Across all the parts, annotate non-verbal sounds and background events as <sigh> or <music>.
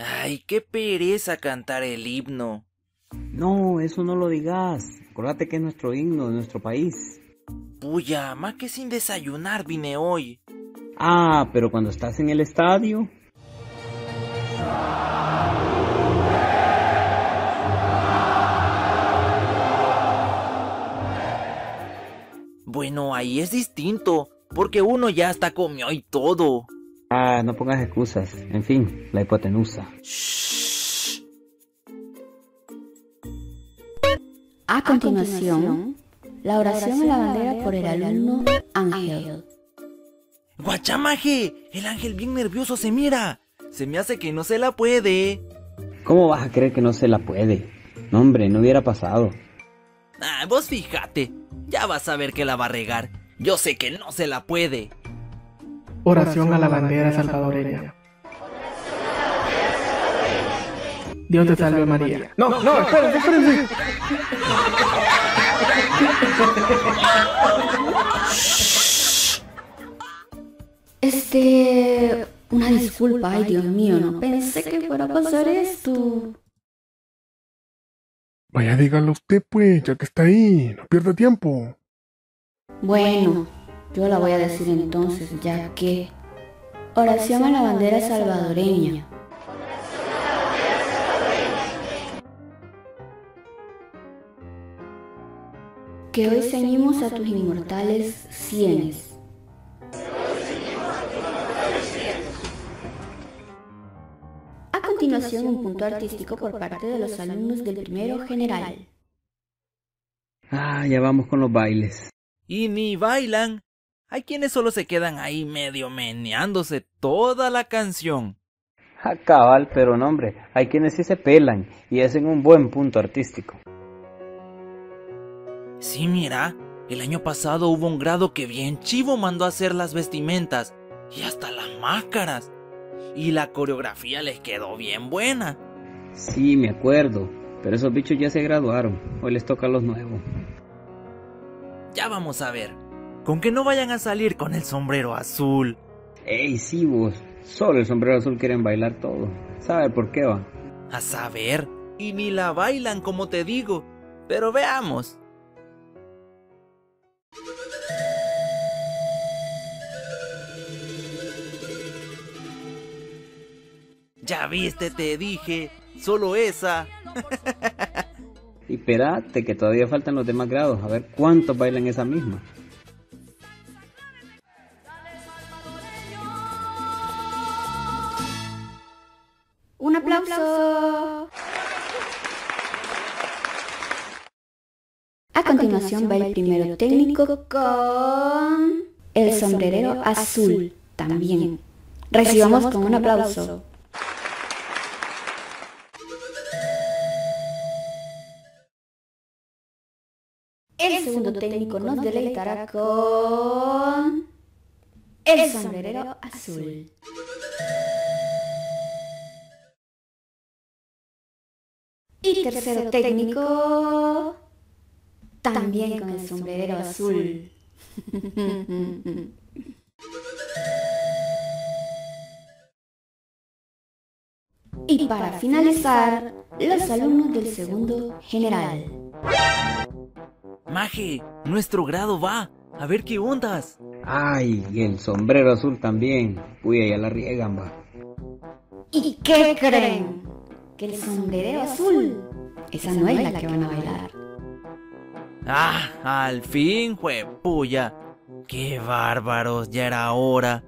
Ay, qué pereza cantar el himno. No, eso no lo digas. Acordate que es nuestro himno de nuestro país. Puya, más que sin desayunar vine hoy. Ah, pero cuando estás en el estadio. Bueno, ahí es distinto, porque uno ya hasta comió y todo. Ah, no pongas excusas. En fin, la hipotenusa. Shh. A continuación, la oración a la bandera por el alumno Ángel. Guachamaje, el ángel bien nervioso se mira. Se me hace que no se la puede. ¿Cómo vas a creer que no se la puede? No, hombre, no hubiera pasado. Ah, vos fíjate, ya vas a ver que la va a regar. Yo sé que no se la puede. Oración a la bandera salvadoreña. Dios te salve María. No, no, espérense, espérense. Este... Una disculpa, ay Dios mío, no pensé que fuera a pasar esto. Vaya, dígalo usted, pues, ya que está ahí. No pierda tiempo. Bueno, yo la voy a decir entonces, ya que... Oración a la bandera salvadoreña. Que hoy ceñimos a tus inmortales sienes. A continuación, un punto artístico por parte de los alumnos del primero general. Ah, ya vamos con los bailes. Y ni bailan. Hay quienes solo se quedan ahí medio meneándose toda la canción. Ah, cabal, pero no, hombre, hay quienes sí se pelan y hacen un buen punto artístico. Sí, mira, el año pasado hubo un grado que bien chivo mandó a hacer las vestimentas y hasta las máscaras. Y la coreografía les quedó bien buena. Sí, me acuerdo, pero esos bichos ya se graduaron. Hoy les toca a los nuevos. Ya vamos a ver. Con que no vayan a salir con el sombrero azul. Ey, sí, vos. Solo el sombrero azul quieren bailar todo. ¿Sabe por qué va? A saber. Y ni la bailan como te digo. Pero veamos. Ya viste, te dije. Solo esa. <laughs> Y espérate, que todavía faltan los demás grados. A ver cuántos bailan esa misma. Aplauso. A continuación va el primero técnico con el sombrerero azul también. Recibamos con un aplauso. El segundo técnico nos deleitará con el sombrerero azul. Y tercero técnico, también con el sombrerero azul. Y para finalizar, los alumnos del segundo general. Maje, nuestro grado va. A ver qué ondas. Ay, y el sombrero azul también. Uy, ya la riegan, va. ¿Y qué creen? Que el sombrerero azul, esa no es la que van a bailar. Ah, al fin, juepuya. Qué bárbaros, ya era hora.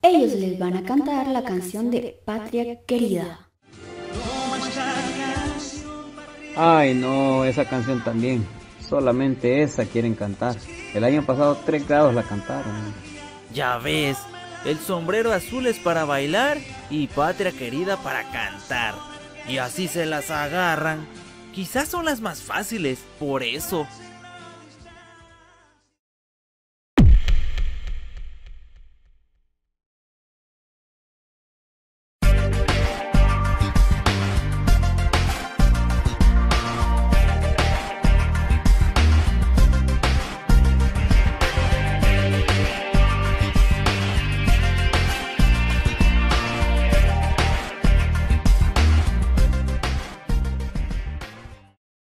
Ellos les van a cantar la canción de Patria Querida. Ay, no, esa canción también. Solamente esa quieren cantar. El año pasado tres grados la cantaron. Ya ves, el sombrero azul es para bailar y patria querida para cantar. Y así se las agarran. Quizás son las más fáciles, por eso.